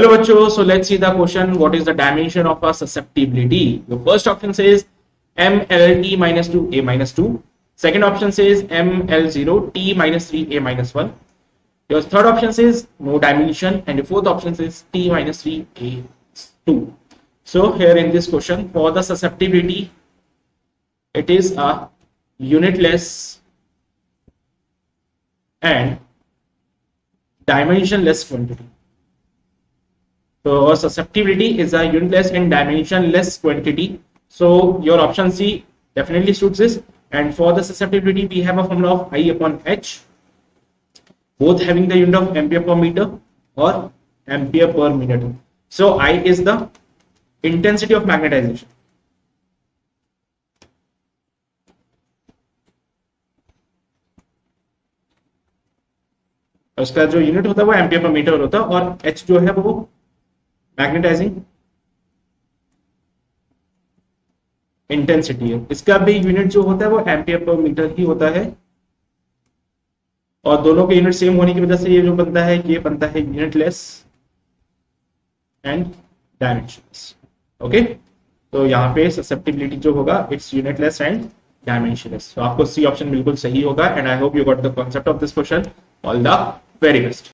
Hello, Bacho. So let's see the question. What is the dimension of a susceptibility? The first option says MLT minus 2, A minus 2. Second option says ML0, T minus 3, A minus 1. Your third option says no dimension. And the fourth option says T minus 3, A 2. So here in this question, for the susceptibility, it is a unitless and dimensionless quantity. So susceptibility is a unitless and dimensionless quantity. So your option C definitely suits this. And for the susceptibility, we have a formula of I upon H, both having the unit of ampere per meter or ampere per minute. So I is the intensity of magnetization. उसका जो unit होता है वो ampere per metre होता है और H जो है वो मैग्नेटाइजिंग इंटेंसिटी है इसका भी यूनिट जो होता है वो एम्पियर पर मीटर ही होता है। और दोनों के यूनिट सेम होने की वजह से ये जो बनता है, ये बनता है यूनिटलेस एंड डायमेंशनलेस ओके तो यहाँ पे ससेप्टिबिलिटी जो होगा इट्स यूनिटलेस एंड डायमेंशनलेस तो आपको सी ऑप्शन बिल्कुल सही होगा and I hope you got the concept of this question all the very best